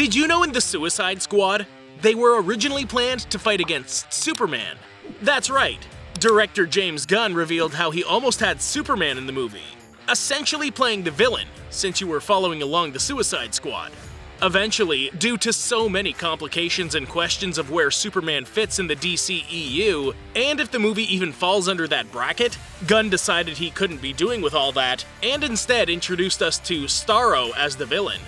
Did you know in the Suicide Squad, they were originally planned to fight against Superman? That's right. Director James Gunn revealed how he almost had Superman in the movie, essentially playing the villain, since you were following along the Suicide Squad. Eventually, due to so many complications and questions of where Superman fits in the DCEU, and if the movie even falls under that bracket, Gunn decided he couldn't be doing with all that, and instead introduced us to Starro as the villain.